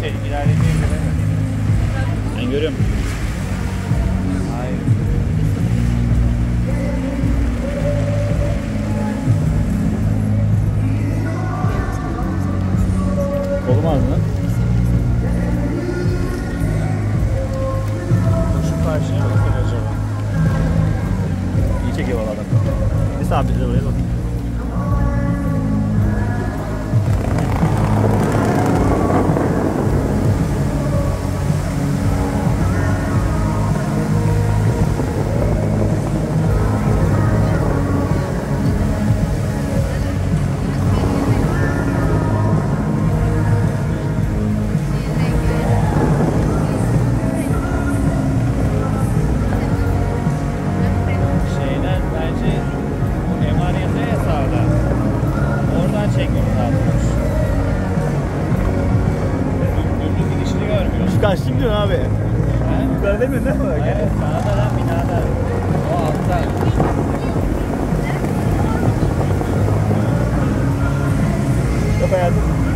şey, ilerlemeyi göremiyorum. Ben görüyorum. Hayır. Olmaz mı? Şu karşıya mı acaba? İyi çekiyor valla adam. Bir sabit oraya bakayım. Karşı gidiyorsun abi. Yukarı demiyorsun değil mi? Evet, sağda lan binada. O altta. Yok hayatım.